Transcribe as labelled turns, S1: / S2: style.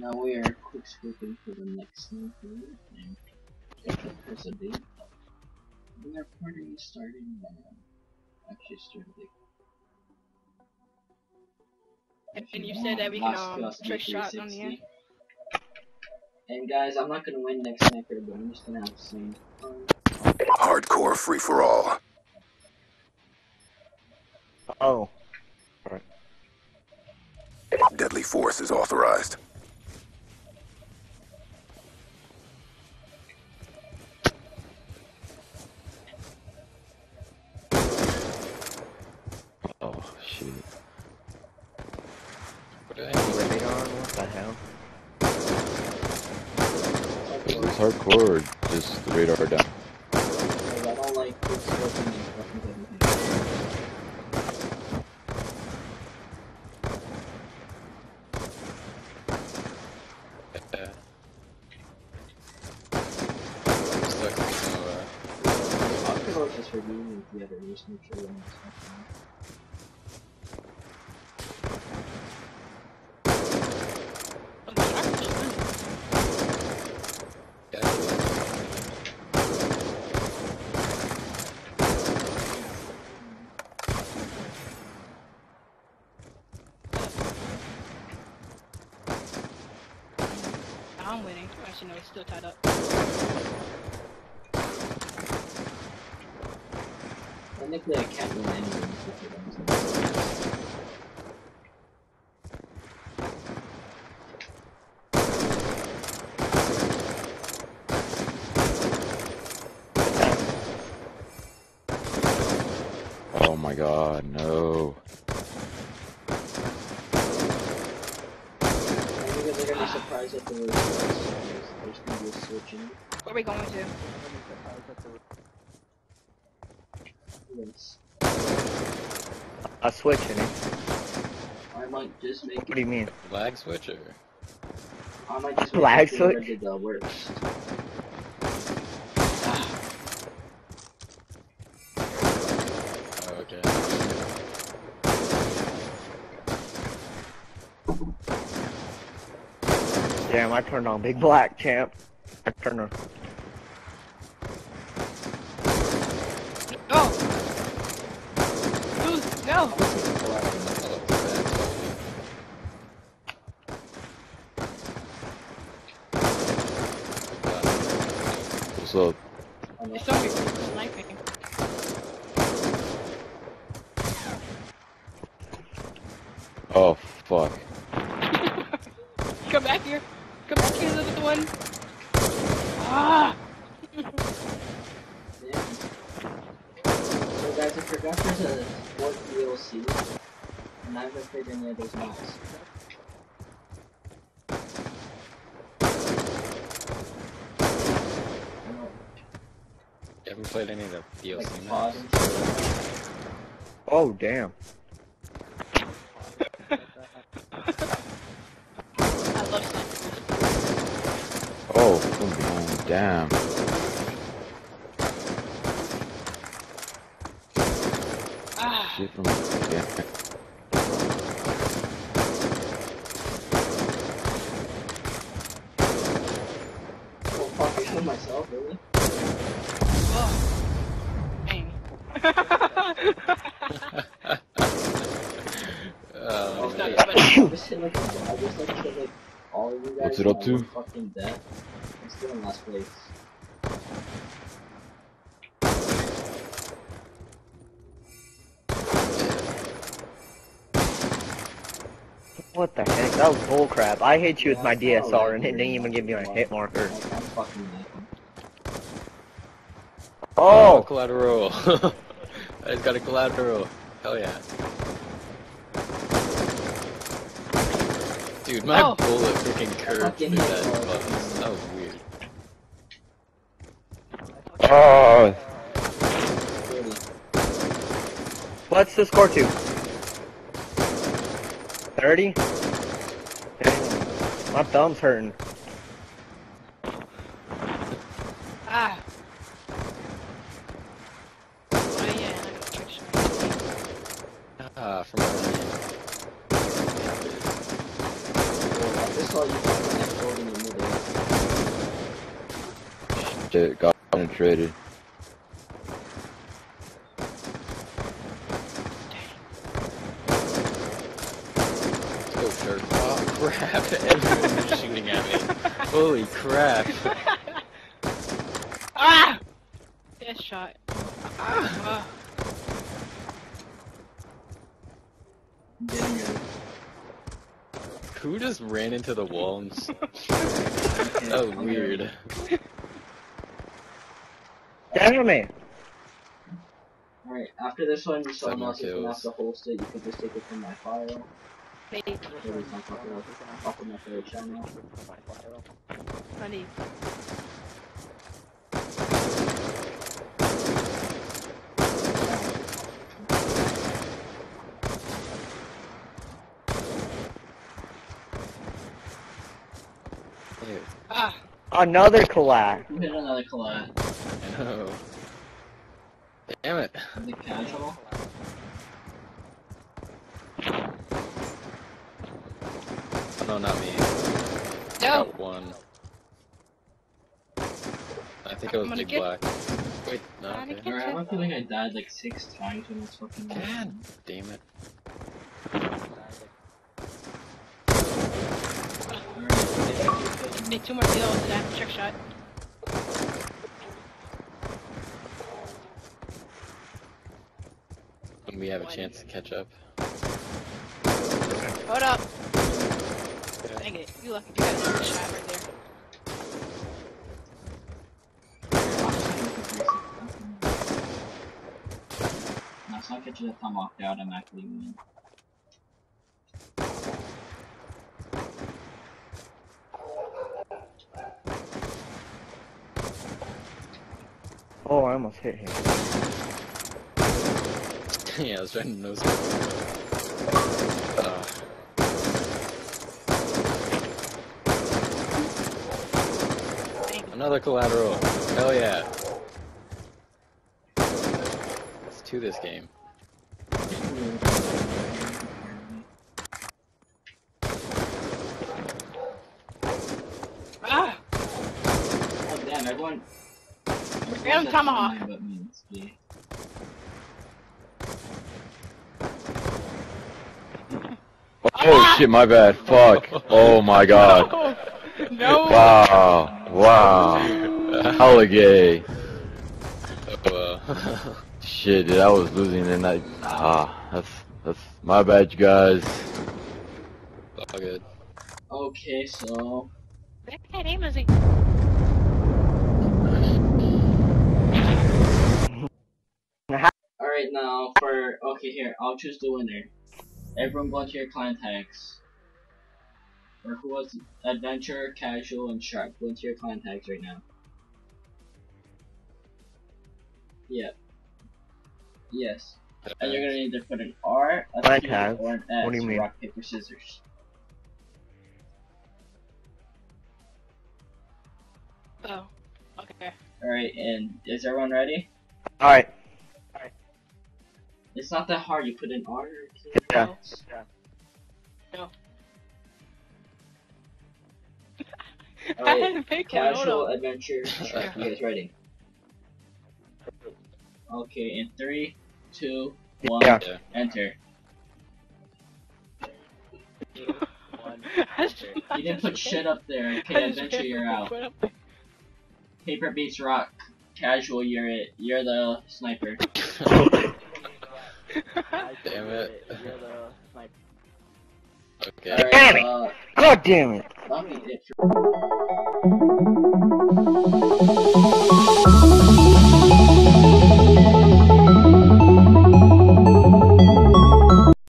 S1: Now we are quick scoping for the next thing and if the person date. We are party starting now. Actually started like
S2: And you said that we can um trick shot on the end.
S1: And guys, I'm not gonna win next sniper, but I'm just gonna have some fun.
S3: Hardcore free for all.
S4: Oh.
S3: Deadly force is authorized.
S4: Radar, what the hell?
S5: Is this hardcore or just the radar down?
S1: I don't like quick scoping and fucking everything.
S6: Yeah. Just like, you know, uh,
S1: Talk about just reviewing the other, just make sure when it's happening.
S6: yeah.
S2: I'm winning. Actually, no, still tied up.
S1: Technically, I can't win anything if it ends.
S5: Oh my god, no.
S1: I think they're surprised at the results. There's gonna be a switch in.
S2: Where are we going to?
S1: Yes.
S4: A switch in it.
S1: I might just make
S4: What do you mean?
S6: Lag switcher.
S1: I might just make
S4: Lag
S1: it
S4: switch?
S1: that it works.
S6: Oh, okay.
S4: Damn, I turned on Big Black, champ. I turned on.
S2: Go! Dude, go!
S5: What's up?
S2: It's somebody sniping.
S5: Oh fuck.
S2: Come back here. Come back here, look at the one. Ah!
S1: Yeah. So guys, I forgot there's a sport DLC, and I haven't played any of those maps. I know,
S6: You haven't played any of the DLC
S1: like
S6: maps?
S1: pod and stuff.
S4: Oh, damn.
S2: I love snipers.
S5: Oh. Damn. Shit from yeah.
S1: Oh fuck, I killed myself, really?
S2: Oh. Dang.
S6: Oh,
S2: It's not
S6: man.
S2: funny.
S1: I just hit like, I just like killed like all of you guys.
S5: What's it up to?
S1: Fucking death. I'm still in last place.
S4: What the heck? That was bullcrap. I hit you with my DSR and it didn't even give me a hit marker.
S1: Like, I'm fucking lagging.
S6: Oh,
S4: Oh!
S6: collateral. I just got a collateral. Hell yeah. Dude, my
S2: Oh.
S6: bullet freaking curved
S1: Fucking
S6: through
S1: hit
S6: that
S1: mark.
S6: button. That was weird.
S5: Oh,
S4: What's the score to? 30? My thumb's hurting.
S2: Ah. Oh, yeah,
S6: Ah, from
S5: Shit, got traded.
S6: Oh, sure. Crap. Everyone's shooting at me. Holy crap.
S2: Ah! Death shot. Ah.
S1: I'm getting it.
S6: Who just ran into the wall and s-
S1: Okay,
S6: That was weird.
S4: Damn it!
S1: Alright, after this one, if someone
S6: Seven
S1: else is gonna have to host it, you can just take it from my file.
S2: Maybe.
S1: Maybe it's not popular. Off of my favorite channel.
S2: Funny. Ah!
S4: Another collab.
S1: Hit another collab?
S6: I know. Damn it.
S1: Is it casual?
S6: Oh, no, not me.
S2: No!
S6: Got one. I think it was
S2: I'm gonna
S6: Big
S2: get-
S6: Black. Wait, no,
S2: I'm
S6: okay.
S1: Alright, I have a feeling I died like six times in this fucking
S6: God
S1: game.
S6: damn it.
S1: Alright,
S2: Need two more kills and I have a trick shot.
S6: When we have a chance to catch up.
S2: Hold up! Dang it, you lucky you got a trick shot right there.
S1: No, it's not get you the tomahawk, they automatically win.
S4: Oh, I almost hit him.
S6: yeah, I was trying to nose. Uh,
S2: Dang it.
S6: Another collateral. Hell yeah. Let's do this game.
S2: Ah!
S1: Oh damn, everyone.
S2: Random tomahawk.
S1: But me, it's gay.
S5: Oh shit, my bad. Fuck. Oh my god.
S2: No!
S5: Wow. Wow. Hella gay. Shit, dude, I was losing and I. Ah, that's that's my bad, you guys.
S6: all good.
S1: Okay, so.
S2: That cat aim is he?
S1: Alright, now for. Okay, here, I'll choose the winner. Everyone go into your clan tags. Or who was Adventure, Casual, and Sharp. Go into your clan tags right now. Yep. Yes. And you're gonna need to put an R, a
S4: Client
S1: T,
S4: tags?
S1: or an S.
S4: What do you mean?
S1: Rock, paper, scissors.
S2: Oh. Okay.
S1: Alright, and is everyone ready?
S4: Alright. Alright.
S1: It's not that hard. You put an R or a T.
S4: Yeah.
S2: No.
S1: Alright,
S2: had to pick one.
S1: Casual, adventure, Sharp. You guys ready? Okay, in three, two, one,
S4: Yeah.
S6: Yeah.
S1: enter. You didn't put shit up there. Okay, adventure, you're out. Paper beats rock. Casual, you're it. You're the sniper.
S6: Damn it. Okay.
S1: Alright,
S4: Damn it.
S1: uh,
S4: God damn it.
S1: let me get